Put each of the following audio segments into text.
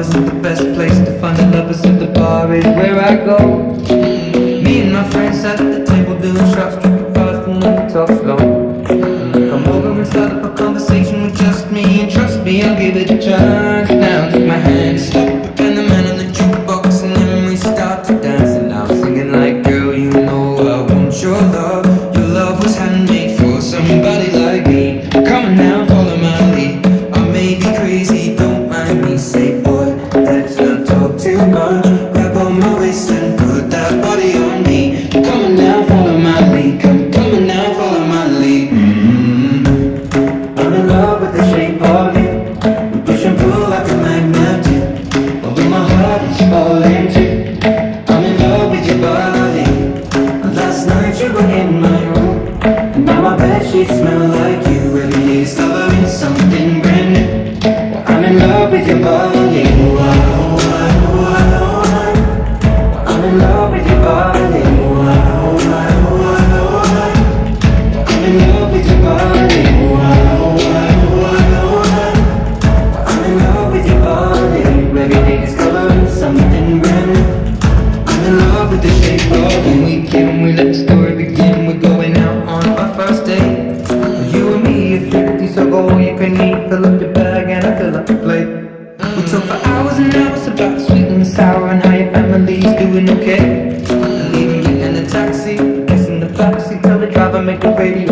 isn't the best place to find a lover, so the bar is where I go. Me and my friends sat at the table doing shots, drinking fast and then we talk slow. Come over and start up a conversation with just me, and trust me, I'll give it a chance. Now take my hand, and put that body on me. Come follow my lead. Come, come follow my lead. I'm in love with shape of you. Pull my heart is falling too. I'm in love with your body. Last night you were in my room. Now my sheets smell Fill up your bag and I fill up the plate. We talk for hours and hours about the sweet and the sour and how your family's doing okay. Leaving you in the taxi, kissing the backseat, tell the driver make the radio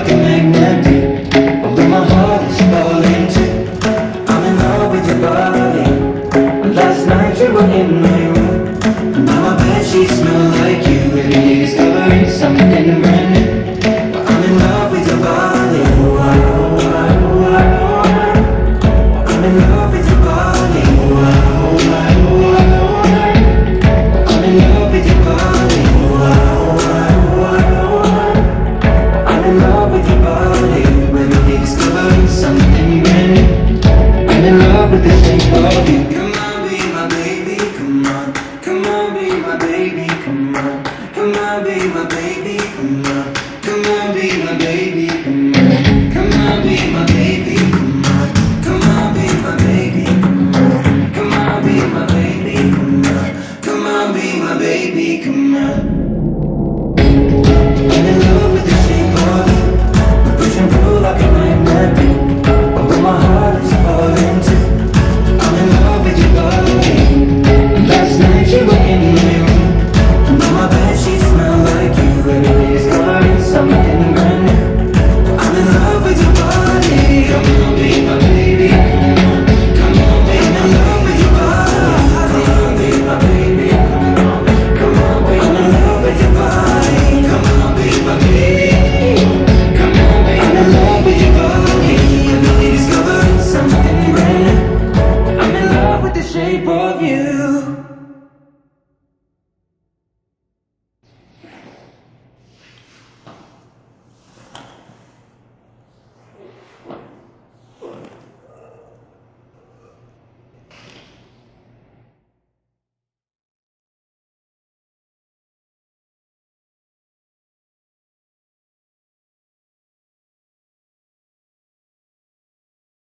like a magnet my heart is falling. I'm in love with your body. Last night you were in my room. Now my sheets smell like you. Every day discovering something brand new. I'm in love with your body. On, be my baby.